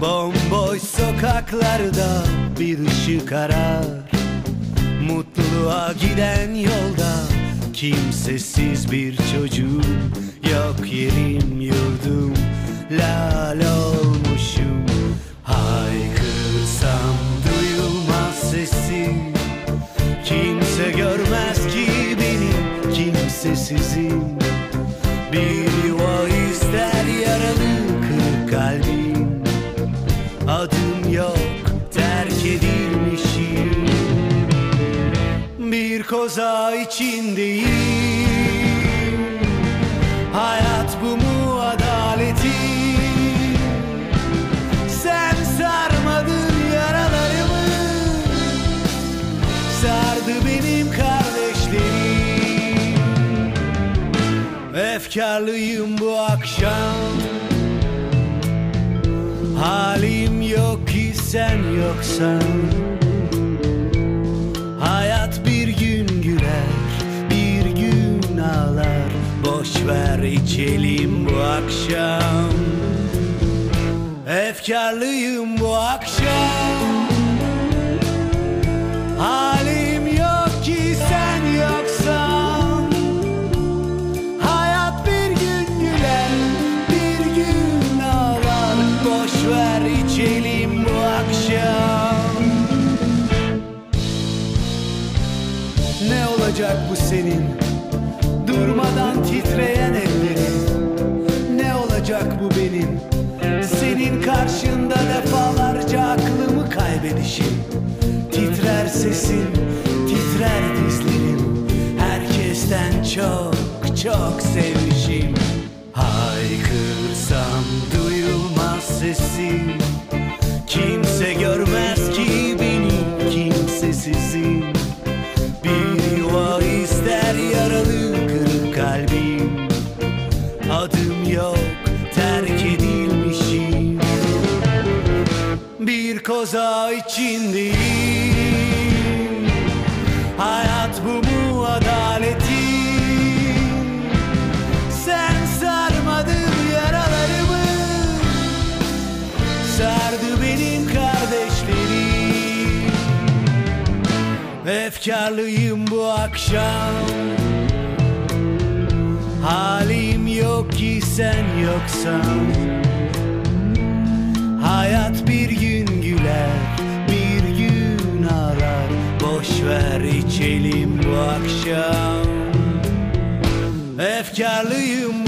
Bomboş sokaklarda bir ışık arar. Mutluluğa giden yolda Kimsesiz bir çocuğum Yok. Yerim yurdum Lal olmuşum. Haykırsam duyulmaz sesim Kimse görmez ki benim kimsesizim. Bir koza içindeyim. Hayat bu mu adaleti Sen sarmadın yaralarımı. Sardı benim kardeşlerim. Efkarlıyım bu akşam. Halim yok ki sen yoksan içelim bu akşam. Efkarlıyım bu akşam. Halim yok ki sen yoksan. Hayat bir gün güler Bir gün ağlar. Boş ver içelim bu akşam. Ne olacak bu senin Durmadan titreyen ellerin Ne olacak bu benim? Senin karşında defalarca aklımı kaybedişim. Titrer sesin, titrer dizlerim. Herkesten çok çok sevmişim. Haykırsam duyulmaz sesim. Kimse görmez ki benim kimsesizim Adım yok terk edilmişim. Bir koza içindeyim Hayat bu mu adaleti Sen sarmadın yaralarımı. Sardı benim kardeşlerim. Efkarlıyım bu akşam sen yoksan. Hayat bir gün güler Bir gün ağlar Boş ver içelim bu akşam. Efkarlıyım